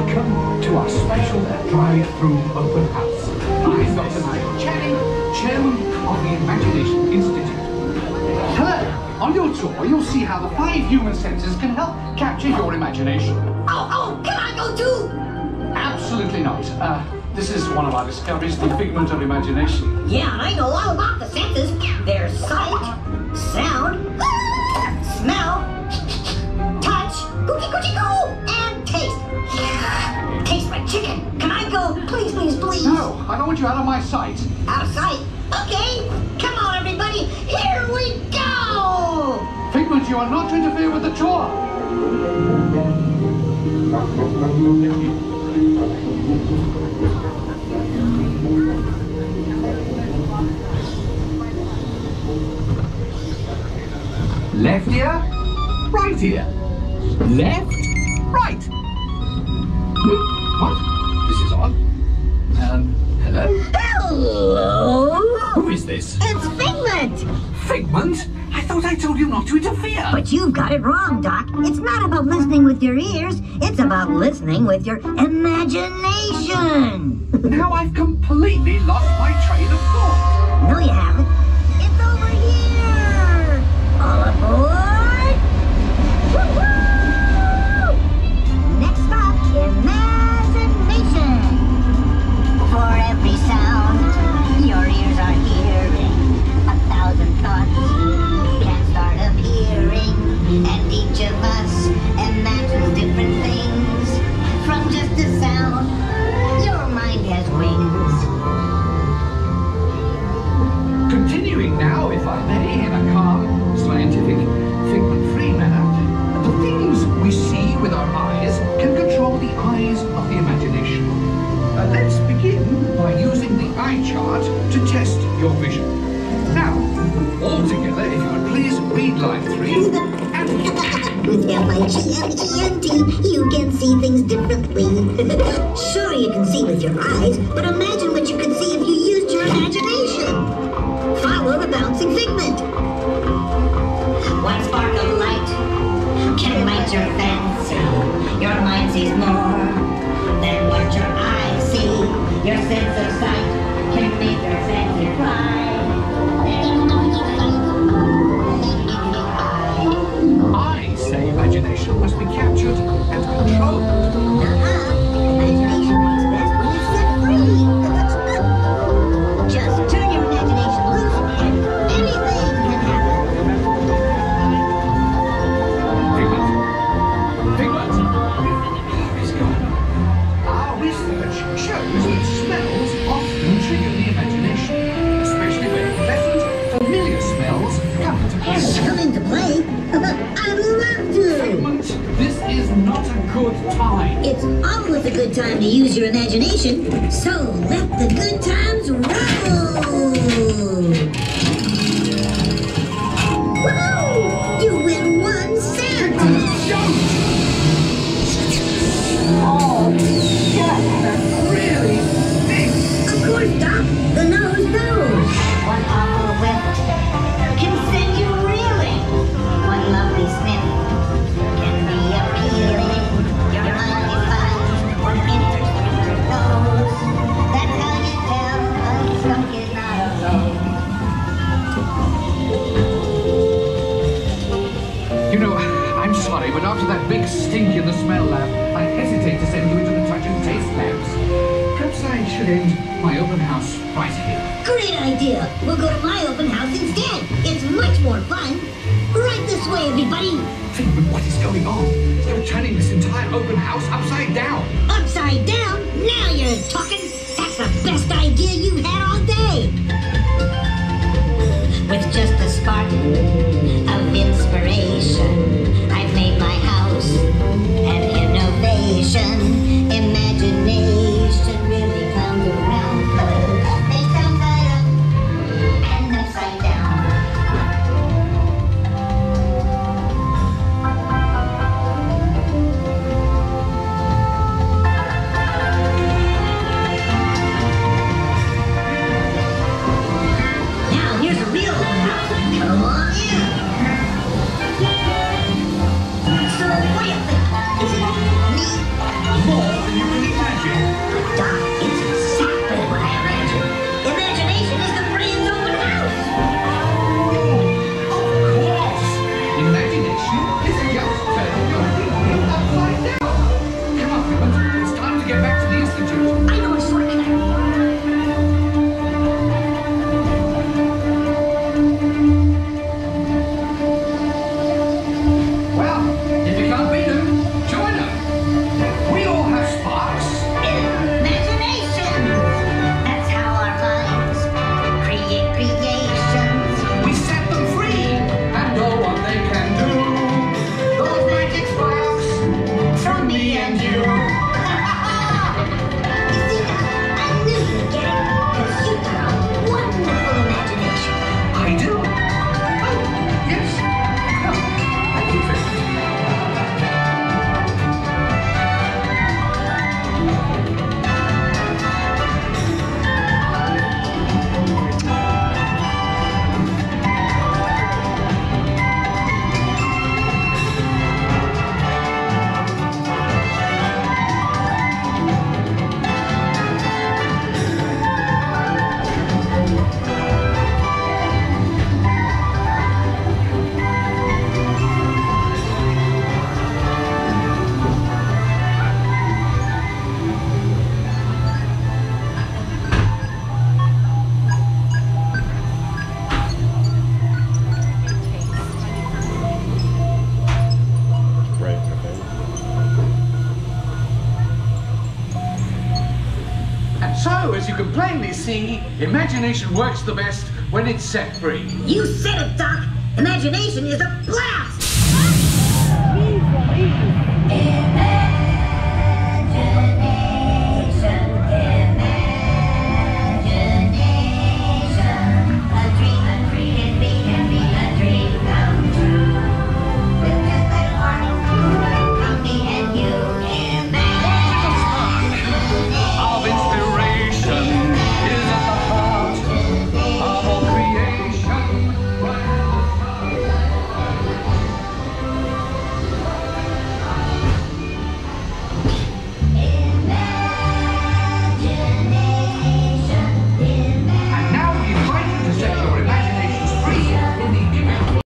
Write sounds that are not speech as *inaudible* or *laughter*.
welcome to our special drive-through open house. I'm Dr. Nigel Channing, Chairman of the Imagination Institute. Hello! On your tour, you'll see how the five human senses can help capture your imagination. Oh, oh, can I go too? Absolutely not. Uh, this is one of our discoveries, the figment of imagination. Yeah, I know all about the senses. There's sight, sound, I don't want you out of my sight. Out of sight. Okay, come on, everybody. Here we go. Figment, you are not to interfere with the tour. Left ear, right ear. Left, right. What? Hello. Who is this? It's Figment. Figment? I thought I told you not to interfere. But you've got it wrong, Doc. It's not about listening with your ears. It's about listening with your imagination. Now I've completely lost my train of thought. No, you haven't. It's over here. All aboard. Three and With M-I-G-M-E-N-T, you can see things differently. *laughs* sure, you can see with your eyes, but imagine what you could see if you used your imagination. Follow the bouncing figment. One spark of light can light your fancy. Your mind sees more than what your eyes see. Your sense of sight good time to use your imagination. So let the good times sorry, but after that big stink in the smell lab, I hesitate to send you into the touch and taste labs. Perhaps I should end my open house right here. Great idea. We'll go to my open house instead. It's much more fun. Right this way, everybody. Figment, what is going on? You're turning this entire open house upside down. Upside down? Now you're talking. That's the best idea you've had all day. With just a spark plainly see, imagination works the best when it's set free. You said it, Doc. Imagination is a blast!